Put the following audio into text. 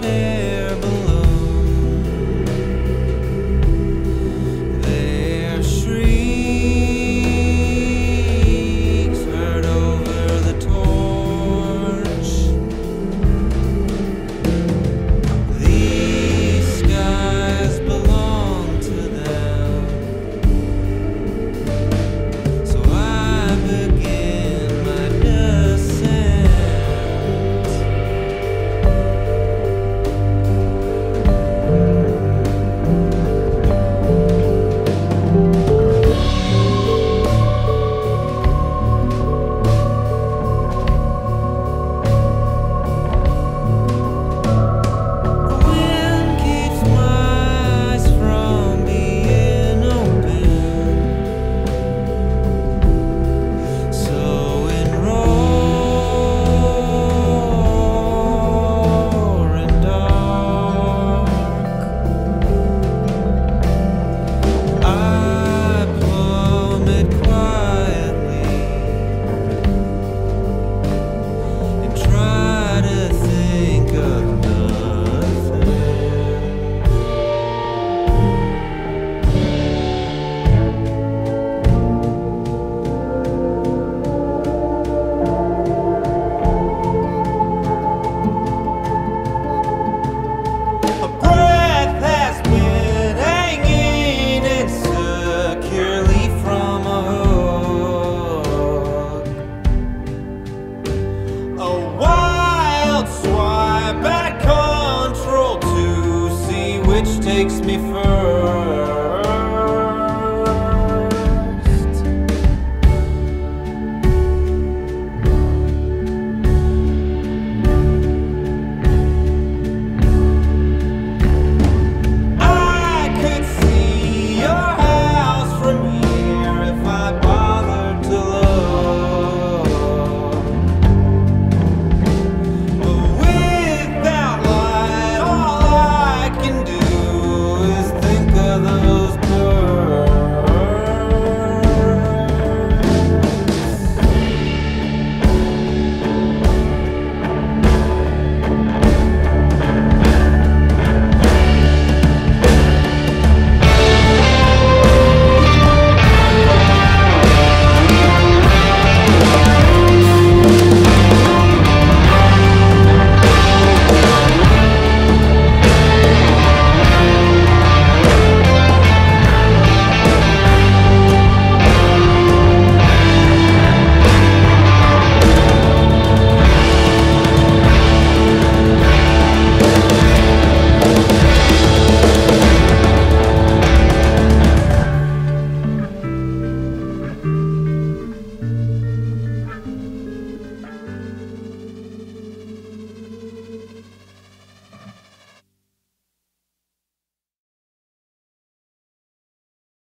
hot air balloon. Which takes me further